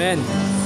Amen.